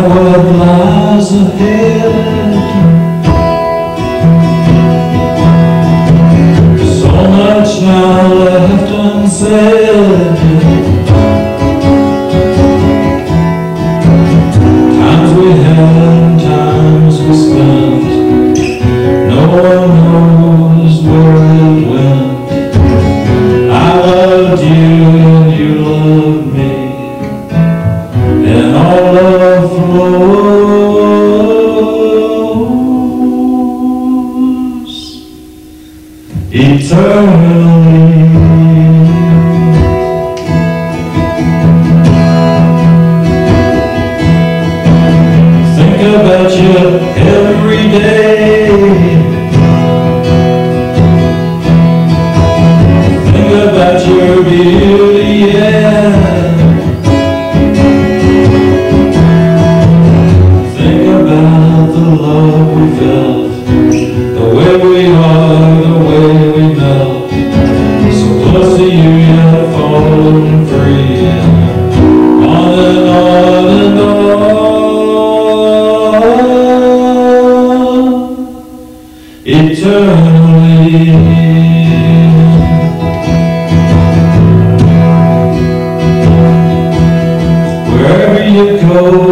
what lies ahead So much now left unsaid. Eternally, Wherever you go.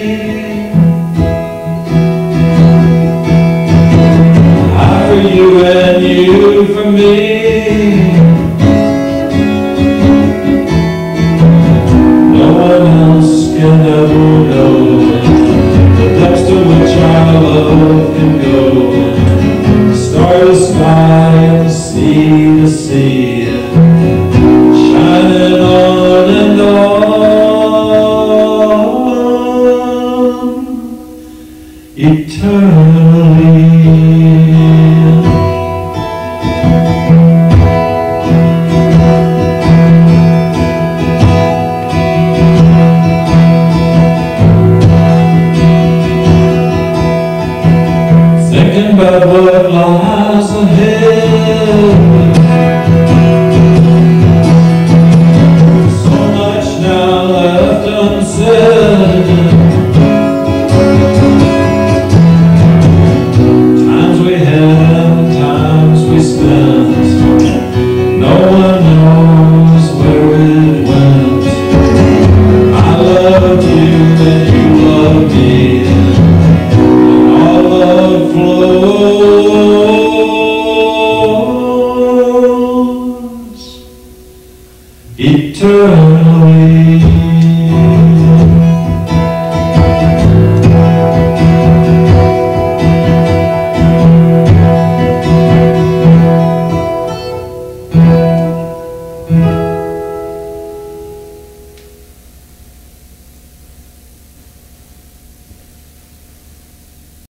me. No one else can ever know the depths to which our love can go. Star the sky and sea to sea, shining on and on. Eternal. workload eternally.